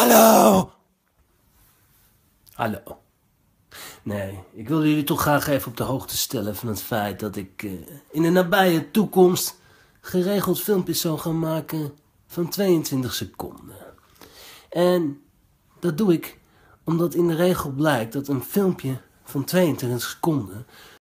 Hallo! Hallo. Nee, ik wil jullie toch graag even op de hoogte stellen van het feit dat ik uh, in de nabije toekomst geregeld filmpjes zou gaan maken van 22 seconden. En dat doe ik omdat in de regel blijkt dat een filmpje van 22 seconden